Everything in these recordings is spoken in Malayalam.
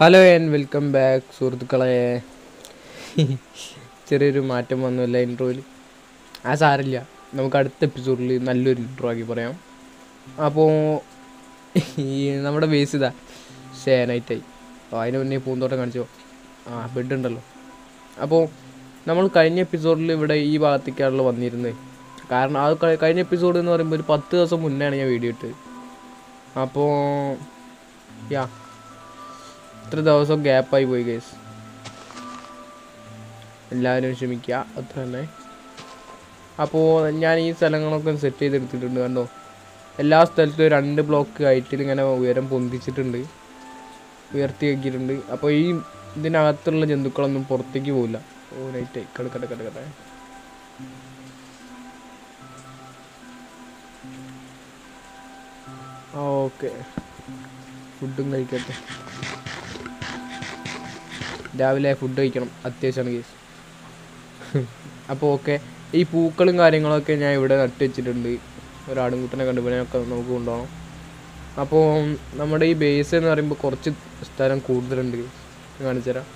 ഹലോ ആൻഡ് വെൽക്കം ബാക്ക് സുഹൃത്തുക്കളെ. ചെറിയൊരു മാറ്റം വന്നില്ല ഇൻട്രോയിൽ ആ സാരില്ല. നമുക്ക് അടുത്ത എപ്പിസോഡിൽ നല്ലൊരു ഇൻട്രോ ആക്കി പറയാം. അപ്പോൾ ഈ നമ്മുടെ ബേസ് ഇതാ. ഷേ നൈറ്റായി അപ്പോൾ അതിന് മുന്നേ പൂന്തോട്ടം കാണിച്ചോ. ആ ബെഡ് ഉണ്ടല്ലോ. അപ്പോൾ നമ്മൾ കഴിഞ്ഞ എപ്പിസോഡിൽ ഇവിടെ ഈ ഭാഗത്തേക്കാണല്ലോ വന്നിരുന്നത്. കാരണം അത് കഴിഞ്ഞ എപ്പിസോഡ് എന്ന് പറയുമ്പോൾ ഒരു പത്ത് ദിവസം മുന്നെയാണ് ഞാൻ വീഡിയോ ഇട്ടത്. അപ്പോൾ യാ. ഇത്ര ദിവസം ഗ്യാപ്പായി പോയി ഗൈസ് എല്ലാവരും ക്ഷമിക്കുക അത്ര തന്നെ. അപ്പോൾ ഞാൻ ഈ സ്ഥലങ്ങളൊക്കെ സെറ്റ് ചെയ്തെടുത്തിട്ടുണ്ട് കണ്ടോ? എല്ലാ സ്ഥലത്തും രണ്ട് ബ്ലോക്ക് ആയിട്ടിൽ ഇങ്ങനെ ഉയരം പൊന്തിച്ചിട്ടുണ്ട്. ഉയർത്തി വയ്ക്കിയിട്ടുണ്ട് അപ്പോൾ ഈ ഇതിനകത്തുള്ള ജന്തുക്കളൊന്നും പുറത്തേക്ക് പോവില്ല. ഓ നൈറ്റ് കിടക്കട്ടെ കിടക്കട്ടെ ഓക്കെ ഫുഡും കഴിക്കട്ടെ. രാവിലെ ഫുഡ് കഴിക്കണം അത്യാവശ്യമാണ് കേസ് അപ്പോൾ ഓക്കെ ഈ പൂക്കളും കാര്യങ്ങളൊക്കെ ഞാൻ ഇവിടെ നട്ട് വെച്ചിട്ടുണ്ട്. ഒരാടുംകുട്ടനെ കണ്ടുപിടിനൊക്കെ നമുക്ക് കൊണ്ടുപോകണം അപ്പോൾ നമ്മുടെ ഈ ബേസ് എന്ന് പറയുമ്പോൾ കുറച്ച് സ്ഥലം കൂടുതലുണ്ട് കാണിച്ചു തരാം.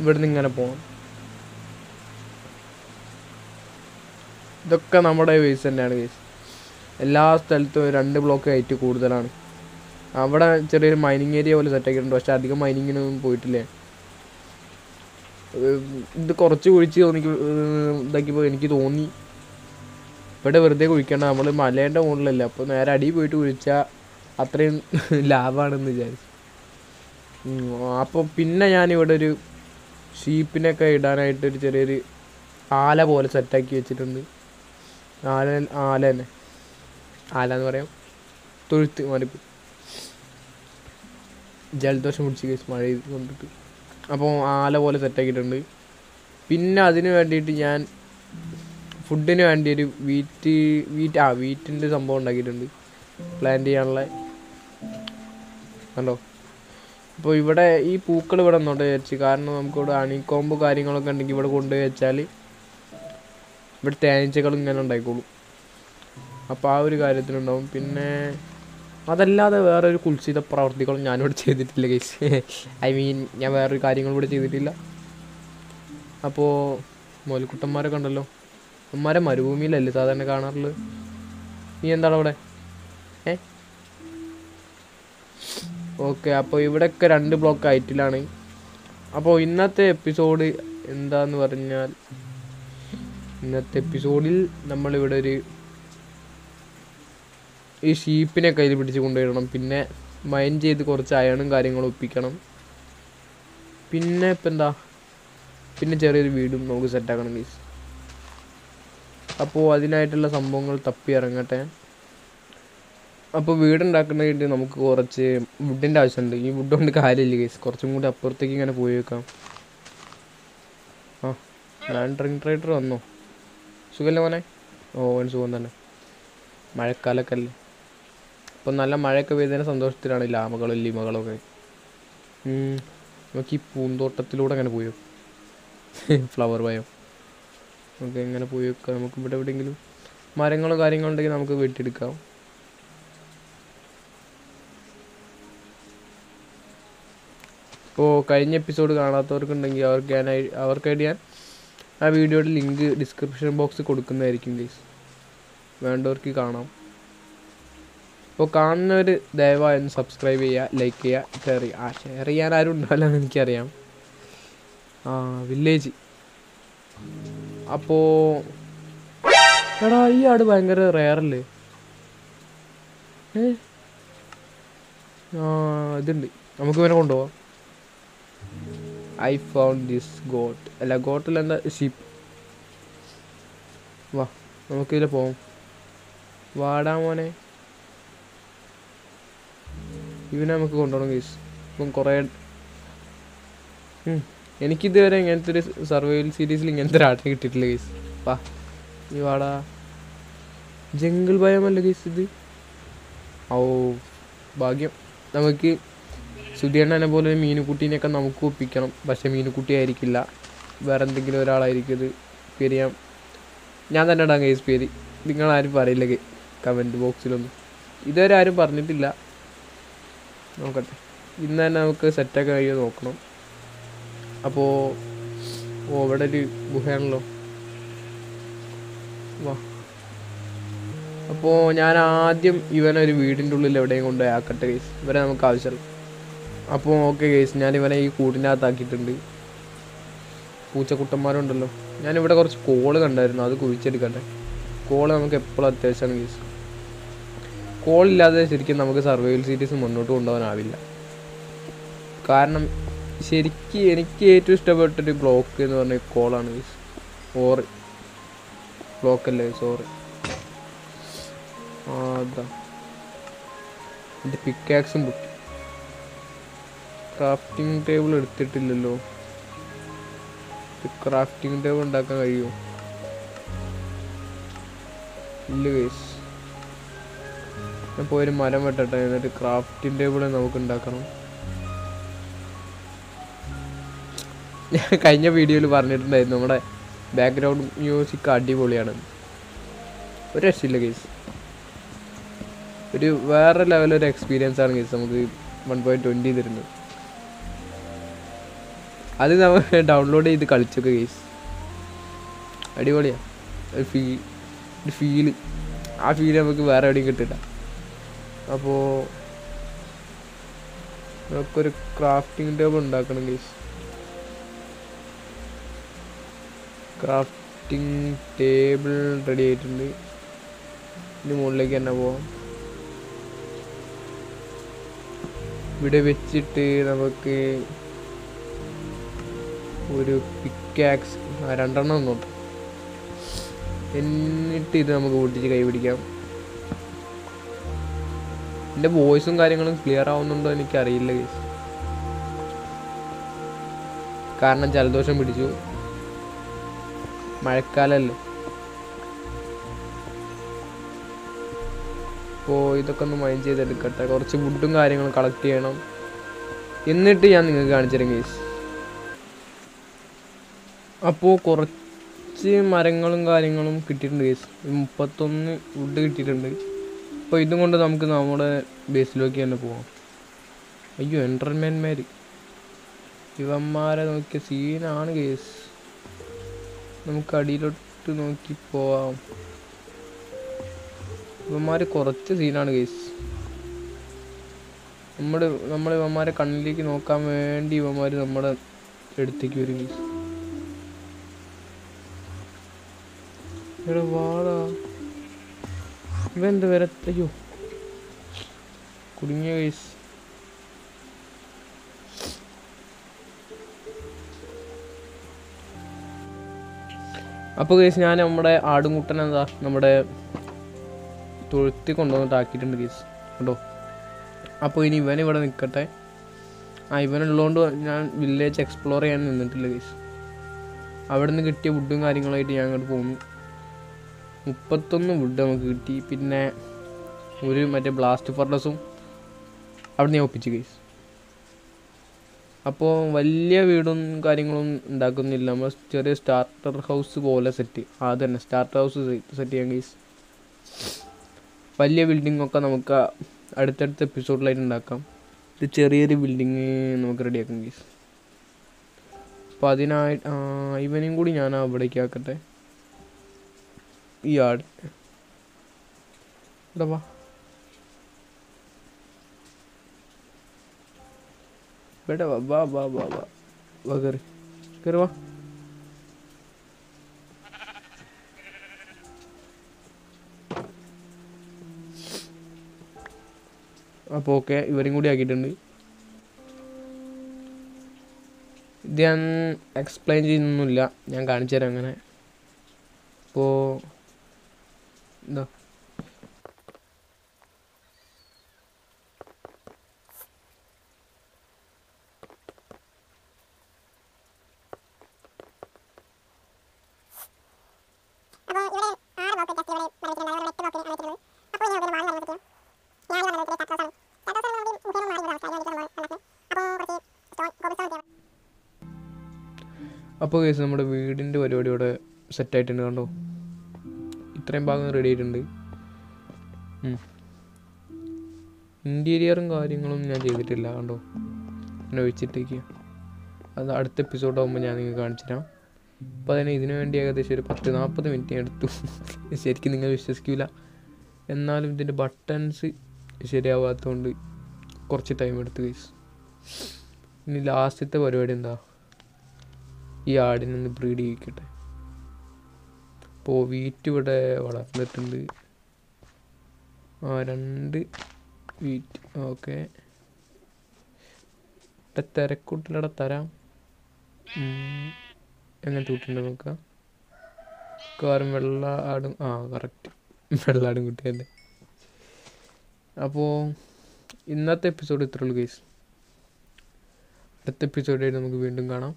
ഇവിടുന്ന് ഇങ്ങനെ പോകണം ഇതൊക്കെ നമ്മുടെ ബേസ് തന്നെയാണ് കേസ് എല്ലാ സ്ഥലത്തും രണ്ട് ബ്ലോക്ക് ഹൈറ്റ് കൂടുതലാണ്. അവിടെ ചെറിയൊരു മൈനിങ് ഏരിയ പോലെ സെറ്റ് ആക്കിയിട്ടുണ്ട്. പക്ഷെ അധികം മൈനിങ്ങിനൊന്നും പോയിട്ടില്ല. ഇത് കുറച്ച് കുഴിച്ച് ഇതാക്കി ഇതാക്കിയപ്പോൾ എനിക്ക് തോന്നി. ഇവിടെ വെറുതെ കുഴിക്കേണ്ട. നമ്മൾ മലേന്റെ മുകളിലല്ല. അപ്പോൾ നേരെ അടിയിൽ പോയിട്ട് കുഴിച്ചാൽ അത്രയും ലാഭമാണെന്ന് വിചാരിച്ചു. അപ്പോൾ പിന്നെ ഞാനിവിടെ ഒരു ഷീപ്പിനൊക്കെ ഇടാനായിട്ട് ഒരു ചെറിയൊരു ആല പോലെ സെറ്റാക്കി വെച്ചിട്ടുണ്ട്. ആല ആല തന്നെ. ആല എന്ന് പറയാം. തൊഴുത്ത് മാറിപ്പോയി. ജലദോഷം പിടിച്ച് കേസ് മഴ കൊണ്ടിട്ട് അപ്പോൾ ആല പോലെ സെറ്റാക്കിയിട്ടുണ്ട് പിന്നെ അതിന് വേണ്ടിയിട്ട് ഞാൻ ഫുഡിന് വേണ്ടി ഒരു വീറ്റ് വീറ്റ് ആ വീറ്റിന്റെ സംഭവം ഉണ്ടാക്കിയിട്ടുണ്ട്. പ്ലാന്റ് ചെയ്യാനുള്ള. കണ്ടോ? അപ്പോൾ ഇവിടെ ഈ പൂക്കൾ ഇവിടെ നിന്നോട്ടെ വിചാരിച്ച്. കാരണം നമുക്കിവിടെ അണിക്കോമ്പ് കാര്യങ്ങളൊക്കെ ഉണ്ടെങ്കിൽ ഇവിടെ കൊണ്ടുപോയി വെച്ചാൽ ഇവിടെ തേനീച്ചകൾ ഇങ്ങനെ ഉണ്ടായിക്കോളും. അപ്പോൾ ആ ഒരു കാര്യത്തിനുണ്ടാവും പിന്നെ അതല്ലാതെ വേറൊരു കുൽസിത പ്രവർത്തികളും ഞാനിവിടെ ചെയ്തിട്ടില്ല കേസ് ഐ മീൻ ഞാൻ വേറൊരു കാര്യങ്ങളും ഇവിടെ ചെയ്തിട്ടില്ല. അപ്പോൾ മോലിക്കുട്ടന്മാരെ കണ്ടല്ലോ. അമ്മമാരെ മരുഭൂമിയിലല്ലേ സാധാരണ കാണാറുള്ളത്. നീ എന്താണ് അവിടെ? ഏ? ഓക്കെ അപ്പോൾ ഇവിടെയൊക്കെ രണ്ട് ബ്ലോക്ക് ഹൈറ്റിലാണ് അപ്പോൾ ഇന്നത്തെ എപ്പിസോഡ് എന്താന്ന് പറഞ്ഞാൽ ഇന്നത്തെ എപ്പിസോഡിൽ നമ്മളിവിടെ ഒരു ഈ ഷീപ്പിനെ കയ്യിൽ പിടിച്ച് കൊണ്ടുവരണം. പിന്നെ മൈൻ ചെയ്ത് കുറച്ച് അയണും കാര്യങ്ങളും ഒപ്പിക്കണം. പിന്നെ ഇപ്പം എന്താ? പിന്നെ ചെറിയൊരു വീടും നമുക്ക് സെറ്റാക്കണം ഗീസ് അപ്പോൾ അതിനായിട്ടുള്ള സംഭവങ്ങൾ തപ്പി ഇറങ്ങട്ടെ. അപ്പോൾ വീടുണ്ടാക്കുന്നതിന് നമുക്ക് കുറച്ച് വുഡിന്റെ ആവശ്യമുണ്ട്. ഈ വുഡ് കൊണ്ട് കാര്യമില്ല കേസ് കുറച്ചും കൂടി അപ്പുറത്തേക്ക് ഇങ്ങനെ പോയി വെക്കാം. ആ ഞാൻ ഡ്രിങ്ക് ട്രൈഡർ വന്നോ? സുഖമല്ലേ മോനെ? ഓ സുഖം തന്നെ. മഴക്കാലൊക്കെ അല്ലേ? ഇപ്പം നല്ല മഴയൊക്കെ പെയ്തതിന്റെ സന്തോഷത്തിലാണ് ഈ ലാമകളും ലിമകളും ഒക്കെ ഉം. നമുക്ക് ഈ പൂന്തോട്ടത്തിലൂടെ അങ്ങനെ പോയോ ഫ്ലവർ ഭയം നമുക്ക് എങ്ങനെ പോയി വെക്കാം നമുക്ക് ഇവിടെ എവിടെയെങ്കിലും മരങ്ങളോ കാര്യങ്ങളോ ഉണ്ടെങ്കിൽ നമുക്ക് വെട്ടിയെടുക്കാം. ഇപ്പോൾ കഴിഞ്ഞ എപ്പിസോഡ് കാണാത്തവർക്കുണ്ടെങ്കിൽ അവർക്ക് ഞാൻ അവർക്കായിട്ട് ഞാൻ ആ വീഡിയോയുടെ ലിങ്ക് ഡിസ്ക്രിപ്ഷൻ ബോക്സിൽ കൊടുക്കുന്നതായിരിക്കും ഗൈസ്. വേണ്ടവർക്ക് കാണാം. അപ്പോൾ കാണുന്നവർ ദയവായി സബ്സ്ക്രൈബ് ചെയ്യുക ലൈക്ക് ചെയ്യുക ഷെയർ ചെയ്യുക. ആ ഷെയർ ചെയ്യാൻ ആരും ഉണ്ടാവില്ല എന്ന് എനിക്കറിയാം. ആ വില്ലേജ് അപ്പോൾ എടാ ഈ ആട് ഭയങ്കര റെയറല്ലേ ഇതുണ്ട്. നമുക്ക് ഇവനെ കൊണ്ടുപോവാം. ഐ ഫൗണ്ട് ദിസ് ഗോട്ട് അല്ല ഗോട്ടിൽ എന്താ? ഷീപ്പ് വാ നമുക്കിതിൽ പോവാം. വാടാ മോനെ. ഇവനെ നമുക്ക് കൊണ്ടുപോകണം കേസ് ഇപ്പം കുറേ. എനിക്കിതുവരെ ഇങ്ങനത്തെ ഒരു സർവൈവൽ സീരീസിൽ ഇങ്ങനത്തെ ഒരു ആട്ടം കിട്ടിയിട്ടില്ല കേസ് വാ. ഈ വാടാ. ജംഗിൾ ഭയമല്ല കേസ് ഇത്? ഓ ഭാഗ്യം. നമുക്ക് സുധിയണ്ണനെ പോലെ ഒരു മീനുക്കുട്ടീനെയൊക്കെ നമുക്ക് ഒപ്പിക്കണം. പക്ഷെ മീനുക്കുട്ടി ആയിരിക്കില്ല. വേറെ എന്തെങ്കിലും ഒരാളായിരിക്കും ഇത് പേര് ഞാൻ തന്നെ ഇടാം കേസ് പേര്. നിങ്ങളാരും പറയില്ല കമന്റ് ബോക്സിലൊന്നും. ഇതുവരെ ആരും പറഞ്ഞിട്ടില്ല. നോക്കട്ടെ. ഇന്ന് തന്നെ നമുക്ക് സെറ്റാക്കാൻ കഴിയുമോ നോക്കണം. അപ്പോൾ ഓ ഇവിടെ ഒരു ഗുഹയാണല്ലോ. വാ. അപ്പോൾ ഞാൻ ആദ്യം ഇവനെ ഒരു വീടിന്റെ ഉള്ളിൽ എവിടെയും കൊണ്ടുപോയി ആക്കട്ടെ കേസ് ഇവരെ നമുക്ക് ആവശ്യമുള്ളൂ അപ്പോൾ ഓക്കെ കേസ് ഞാൻ ഇവനെ ഈ കൂടിന്റെ അകത്താക്കിയിട്ടുണ്ട് പൂച്ചക്കുട്ടന്മാരുണ്ടല്ലോ ഞാനിവിടെ കുറച്ച് കോൾ കണ്ടായിരുന്നു. അത് കുഴിച്ചെടുക്കട്ടെ. കോൾ നമുക്ക് എപ്പോഴും അത്യാവശ്യമാണ് കേസ് കോളില്ലാതെ ശരിക്കും നമുക്ക് സർവൈവൽ സീരീസ് മുന്നോട്ട് കൊണ്ടുപോകാനാവില്ല. കാരണം ശരിക്കും എനിക്ക് ഏറ്റവും ഇഷ്ടപ്പെട്ടൊരു ബ്ലോക്ക് എന്ന് പറഞ്ഞ കോളാണ് സോറി ബ്ലോക്ക് അല്ലേ? സോറി എന്റെ പിക്കാക്സും പൊട്ടി. ക്രാഫ്റ്റിംഗ് ടേബിൾ എടുത്തിട്ടില്ലല്ലോ. ക്രാഫ്റ്റിംഗ് ടേബിൾ ഉണ്ടാക്കാൻ കഴിയുമോ? ഇല്ല കേസ് ഞാൻ പോയൊരു മരം വെട്ടട്ടെ എന്നിട്ട് ക്രാഫ്റ്റിംഗ് ടേബിൾ നമുക്ക് ഉണ്ടാക്കണം. ഞാൻ കഴിഞ്ഞ വീഡിയോയിൽ പറഞ്ഞിട്ടുണ്ടായിരുന്നു നമ്മുടെ ബാക്ക്ഗ്രൗണ്ട് മ്യൂസിക് അടിപൊളിയാണ്. ഒരു രക്ഷയില്ല കേസ് ഒരു വേറെ ലെവലൊരു എക്സ്പീരിയൻസ് ആണ് കേസ് നമുക്ക് വൺ പോയിന്റ് ട്വന്റി തരുന്നത്. അത് നമ്മൾ ഡൗൺലോഡ് ചെയ്ത് കളിച്ചൊക്കെ കേസ് അടിപൊളിയാണ് ഒരു ഫീ ഒരു ഫീൽ ആ ഫീൽ നമുക്ക് വേറെ എവിടെയും കിട്ടില്ല. അപ്പോൾ നമുക്കൊരു ക്രാഫ്റ്റിംഗ് ടേബിൾ ഉണ്ടാക്കണം ഗൈസ് ക്രാഫ്റ്റിംഗ് ടേബിൾ റെഡി ആയിട്ടുണ്ട്. ഇനി മുകളിലേക്ക് തന്നെ പോവാം. ഇവിടെ വെച്ചിട്ട് നമുക്ക് ഒരു പിക്കാക്സ് രണ്ടെണ്ണം ഒന്നും എന്നിട്ട് ഇത് നമുക്ക് പൊട്ടിച്ച് കൈ പിടിക്കാം. എന്റെ വോയിസും കാര്യങ്ങളും ക്ലിയർ ആവുന്നുണ്ടോ എനിക്കറിയില്ല ഗൈസ് കാരണം ജലദോഷം പിടിച്ചു. മഴക്കാലല്ലേ. അപ്പോൾ ഇതൊക്കെ ഒന്ന് മൈൻഡ് ചെയ്തെടുക്കട്ടെ. കുറച്ച് ഫുഡും കാര്യങ്ങളും കളക്ട് ചെയ്യണം. എന്നിട്ട് ഞാൻ നിങ്ങൾക്ക് കാണിച്ചു ഗൈസ് അപ്പോൾ കുറച്ച് മരങ്ങളും കാര്യങ്ങളും കിട്ടിയിട്ടുണ്ട് ഗൈസ് മുപ്പത്തൊന്ന് ഫുഡ് കിട്ടിയിട്ടുണ്ട്. അപ്പോൾ ഇതും കൊണ്ട് നമുക്ക് നമ്മുടെ ബേസിലേക്ക് തന്നെ പോവാം. അയ്യോ എന്റർമെൻമാർ ഇവന്മാരെ നോക്കിയ സീനാണ് കേസ് നമുക്ക് അടിയിലോട്ട് നോക്കി പോവാം. ഇവന്മാർ കുറച്ച് സീനാണ് കേസ് നമ്മുടെ നമ്മൾ ഇവന്മാരെ കണ്ണിലേക്ക് നോക്കാൻ വേണ്ടി ഇവന്മാർ നമ്മുടെ അടുത്തേക്ക് വരും കേസ് എടാ വാടാ. ഇവ വരെ അയ്യോ കുടുങ്ങിയ കേസ് അപ്പോൾ കേസ് ഞാൻ നമ്മുടെ ആടുമുട്ടൻ എന്താ നമ്മുടെ തൊഴുത്തി കൊണ്ടുവന്നിട്ട് ആക്കിയിട്ടുണ്ട് കേസ് കേട്ടോ അപ്പോൾ ഇനി ഇവൻ ഇവിടെ നിൽക്കട്ടെ ആ ഇവനുള്ളതുകൊണ്ട് ഞാൻ വില്ലേജ് എക്സ്പ്ലോർ ചെയ്യാൻ നിന്നിട്ടില്ല കേസ് അവിടെ നിന്ന് കിട്ടിയ ഫുഡും കാര്യങ്ങളായിട്ട് ഞാൻ അങ്ങോട്ട് പോന്നു. മുപ്പത്തൊന്ന് വുഡ് നമുക്ക് കിട്ടി. പിന്നെ ഒരു മറ്റേ ബ്ലാസ്റ്റ് ഫർണസും അവിടെ ഞാൻ ഒപ്പിച്ച് കേസ് അപ്പോൾ വലിയ വീടും കാര്യങ്ങളും ഉണ്ടാക്കുന്നില്ല. നമ്മൾ ചെറിയ സ്റ്റാർട്ടർ ഹൗസ് പോലെ സെറ്റ് അത് തന്നെ സ്റ്റാർട്ടർ ഹൗസ് സെറ്റ് ചെയ്യാൻ കേസ് വലിയ ബിൽഡിംഗ് ഒക്കെ നമുക്ക് അടുത്തടുത്ത എപ്പിസോഡിലായിട്ട് ഉണ്ടാക്കാം. ഇത് ചെറിയൊരു ബിൽഡിങ് നമുക്ക് റെഡിയാക്കാം കേസ് അപ്പോൾ അതിനായിട്ട് ഇവനും കൂടി ഞാൻ അവിടേക്ക് ആക്കട്ടെ. ആട് ഇവിടെ വാ ഇവിടെ വാ വാ വാ വാ വാ വാ കയറി കയറി വാ അപ്പോൾ ഓക്കെ ഇവരും കൂടി ആക്കിയിട്ടുണ്ട്. ഇത് ഞാൻ എക്സ്പ്ലെയിൻ ചെയ്യുന്നൊന്നുമില്ല. ഞാൻ കാണിച്ചു തരാം അങ്ങനെ. അപ്പോൾ എന്താ അപ്പോൾ കോബിൾ അപ്പോൾ കേസ് നമ്മുടെ വീടിന്റെ പരിപാടി ഇവിടെ സെറ്റായിട്ടുണ്ട് കണ്ടോ? ഇത്രയും ഭാഗം റെഡി ആയിട്ടുണ്ട്. ഇന്റീരിയറും കാര്യങ്ങളും ഞാൻ ചെയ്തിട്ടില്ല കണ്ടോ? എന്നെ ഒഴിച്ചിട്ടേക്ക് അത് അടുത്ത എപ്പിസോഡ് ആകുമ്പോൾ ഞാൻ നിങ്ങൾക്ക് കാണിച്ചു തരാം. അപ്പോൾ അതിന് ഇതിനു വേണ്ടി ഏകദേശം ഒരു പത്ത് നാൽപ്പത് മിനിറ്റ് ഞാൻ എടുത്തു. ശരിക്കും നിങ്ങൾ വിശ്വസിക്കില്ല എന്നാലും ഇതിന്റെ ബട്ടൺസ് ശരിയാവാത്തതുകൊണ്ട് കുറച്ച് ടൈം എടുത്തു ഗൈസ് ഇനി ലാസ്റ്റത്തെ പരിപാടി എന്താ? ഈ ആടിനൊന്ന് ബ്രീഡ് ചെയ്യിക്കട്ടെ. അപ്പോൾ വീറ്റ് ഇവിടെ വളർന്നിട്ടുണ്ട്. ആ രണ്ട് വീറ്റ് ഓക്കെ. ഇവിടെ തിരക്കൂട്ടിലൂടെ തരാം. എങ്ങനെ തൂട്ടുണ്ട് നോക്കാം. കാറും വെള്ള ആടും ആ കറക്റ്റ് വെള്ളാടും കുട്ടിയല്ലേ. അപ്പോൾ ഇന്നത്തെ എപ്പിസോഡ് ഇത്രയുള്ളൂ കേസ് അടുത്ത എപ്പിസോഡായിട്ട് നമുക്ക് വീണ്ടും കാണാം.